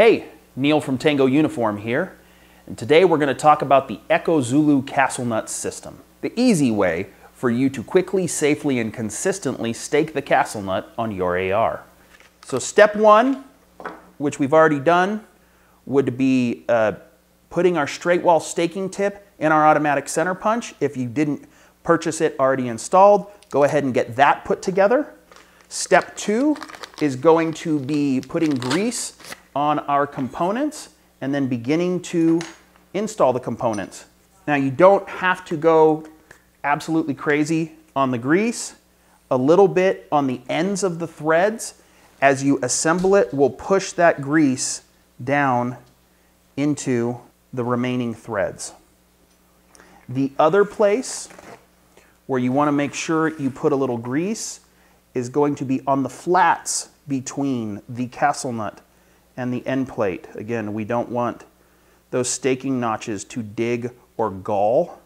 Hey, Neal from Tango Uniform here, and today we're going to talk about the Echo Zulu Castle Nut system, the easy way for you to quickly, safely, and consistently stake the castle nut on your AR. So step one, which we've already done, would be uh, putting our straight wall staking tip in our automatic center punch. If you didn't purchase it already installed, go ahead and get that put together. Step two is going to be putting grease on our components and then beginning to install the components. Now you don't have to go absolutely crazy on the grease. A little bit on the ends of the threads as you assemble it will push that grease down into the remaining threads. The other place where you want to make sure you put a little grease is going to be on the flats between the castle nut and the end plate. Again, we don't want those staking notches to dig or gall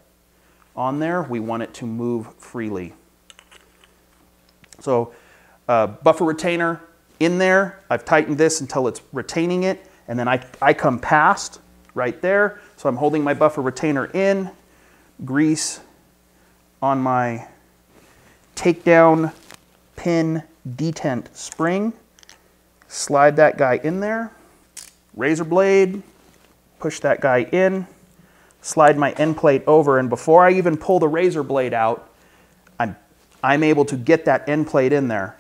on there. We want it to move freely. So uh, buffer retainer in there. I've tightened this until it's retaining it. And then I, I come past right there. So I'm holding my buffer retainer in, grease on my takedown pin detent spring. Slide that guy in there. Razor blade, push that guy in, slide my end plate over, and before I even pull the razor blade out, I'm, I'm able to get that end plate in there.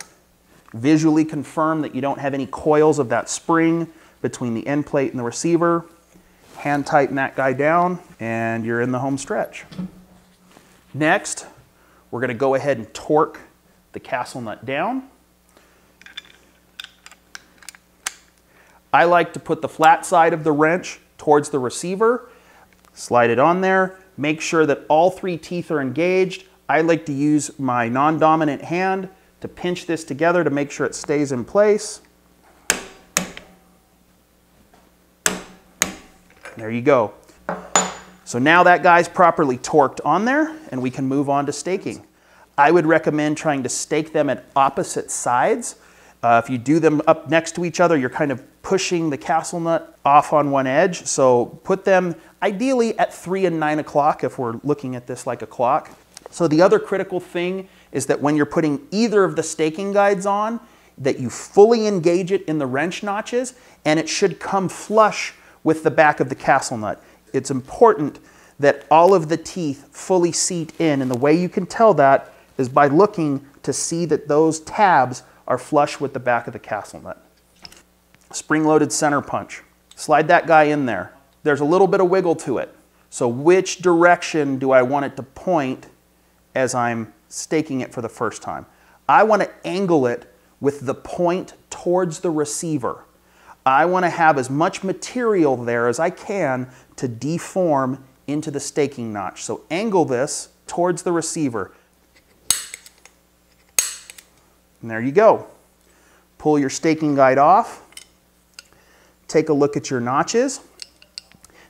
Visually confirm that you don't have any coils of that spring between the end plate and the receiver. Hand tighten that guy down, and you're in the home stretch. Next, we're gonna go ahead and torque the castle nut down. I like to put the flat side of the wrench towards the receiver, slide it on there, make sure that all three teeth are engaged. I like to use my non-dominant hand to pinch this together to make sure it stays in place. There you go. So now that guy's properly torqued on there and we can move on to staking. I would recommend trying to stake them at opposite sides. Uh, if you do them up next to each other, you're kind of pushing the castle nut off on one edge. So put them ideally at three and nine o'clock if we're looking at this like a clock. So the other critical thing is that when you're putting either of the staking guides on, that you fully engage it in the wrench notches and it should come flush with the back of the castle nut. It's important that all of the teeth fully seat in and the way you can tell that is by looking to see that those tabs are flush with the back of the castle nut. Spring-loaded center punch. Slide that guy in there. There's a little bit of wiggle to it. So which direction do I want it to point as I'm staking it for the first time? I want to angle it with the point towards the receiver. I want to have as much material there as I can to deform into the staking notch. So angle this towards the receiver. And there you go. Pull your staking guide off. Take a look at your notches.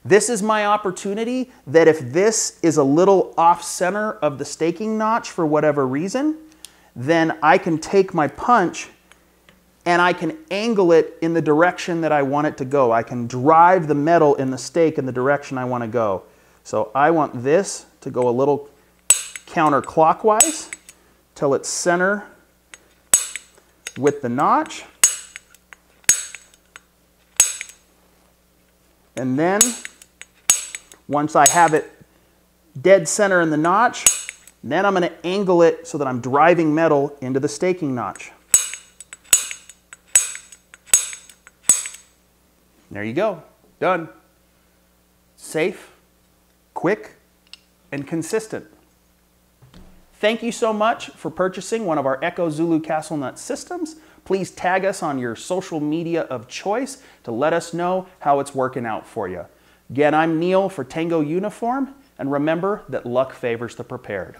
This is my opportunity that if this is a little off center of the staking notch for whatever reason, then I can take my punch and I can angle it in the direction that I want it to go. I can drive the metal in the stake in the direction I want to go. So I want this to go a little counterclockwise till it's center with the notch. And then once I have it dead center in the notch, then I'm going to angle it so that I'm driving metal into the staking notch. There you go. Done. Safe, quick, and consistent. Thank you so much for purchasing one of our Echo Zulu Castle Nut systems. Please tag us on your social media of choice to let us know how it's working out for you. Again, I'm Neal for Tango Uniform, and remember that luck favors the prepared.